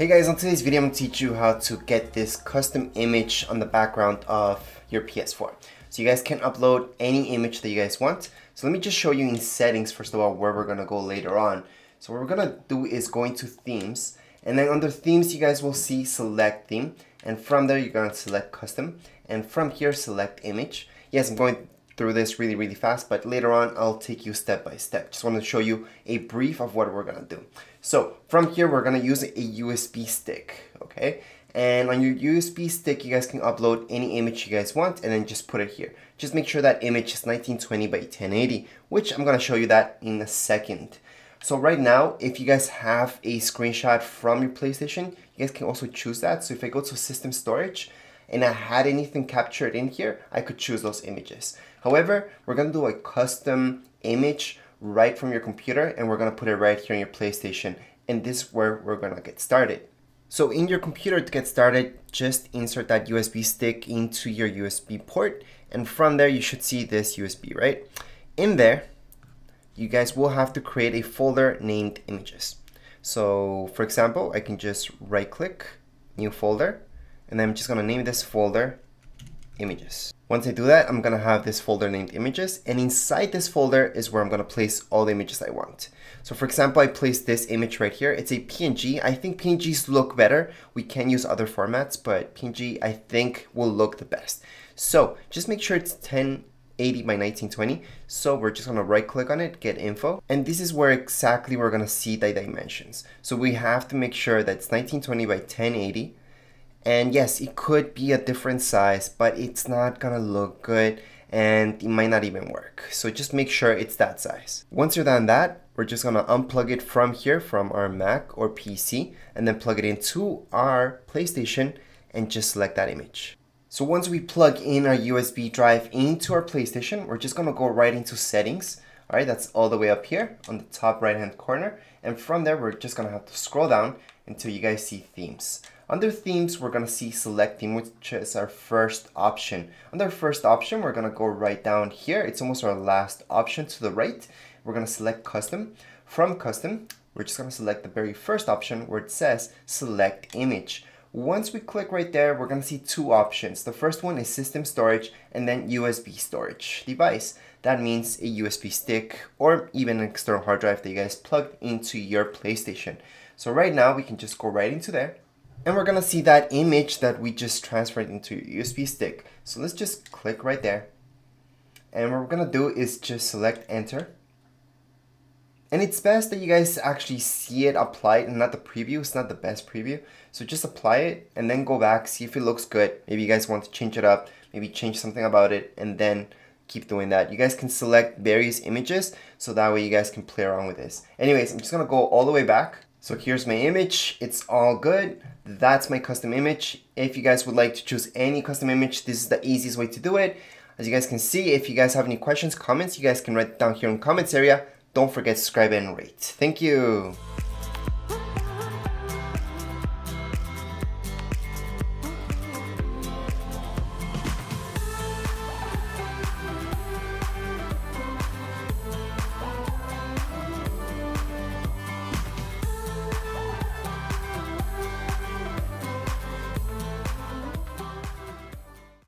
Hey guys, on today's video I'm going to teach you how to get this custom image on the background of your PS4. So you guys can upload any image that you guys want. So let me just show you in settings first of all where we're going to go later on. So what we're going to do is go into themes and then under themes you guys will see select theme and from there you're going to select custom and from here select image. Yes, I'm going through this really, really fast, but later on I'll take you step by step. Just want to show you a brief of what we're gonna do. So from here, we're gonna use a USB stick, okay? And on your USB stick, you guys can upload any image you guys want and then just put it here. Just make sure that image is 1920 by 1080, which I'm gonna show you that in a second. So right now, if you guys have a screenshot from your PlayStation, you guys can also choose that. So if I go to system storage, and I had anything captured in here, I could choose those images. However, we're gonna do a custom image right from your computer and we're gonna put it right here on your PlayStation. And this is where we're gonna get started. So in your computer to get started, just insert that USB stick into your USB port. And from there, you should see this USB, right? In there, you guys will have to create a folder named images. So for example, I can just right click, new folder, and I'm just gonna name this folder images. Once I do that, I'm gonna have this folder named images, and inside this folder is where I'm gonna place all the images I want. So for example, I place this image right here. It's a PNG. I think PNGs look better. We can use other formats, but PNG I think will look the best. So just make sure it's 1080 by 1920. So we're just gonna right click on it, get info. And this is where exactly we're gonna see the dimensions. So we have to make sure that it's 1920 by 1080 and yes, it could be a different size, but it's not gonna look good and it might not even work. So just make sure it's that size. Once you're done that, we're just gonna unplug it from here from our Mac or PC and then plug it into our PlayStation and just select that image. So once we plug in our USB drive into our PlayStation, we're just gonna go right into settings. All right, that's all the way up here on the top right hand corner. And from there, we're just gonna have to scroll down until you guys see themes. Under themes, we're gonna see select theme, which is our first option. Under first option, we're gonna go right down here. It's almost our last option to the right. We're gonna select custom. From custom, we're just gonna select the very first option where it says select image. Once we click right there, we're gonna see two options. The first one is system storage and then USB storage device. That means a USB stick or even an external hard drive that you guys plugged into your PlayStation. So right now we can just go right into there and we're gonna see that image that we just transferred into USB stick. So let's just click right there. And what we're gonna do is just select enter. And it's best that you guys actually see it applied and not the preview. It's not the best preview. So just apply it and then go back, see if it looks good. Maybe you guys want to change it up, maybe change something about it, and then keep doing that. You guys can select various images so that way you guys can play around with this. Anyways, I'm just gonna go all the way back. So here's my image, it's all good. That's my custom image. If you guys would like to choose any custom image, this is the easiest way to do it. As you guys can see, if you guys have any questions, comments, you guys can write down here in comments area. Don't forget to subscribe and rate. Thank you.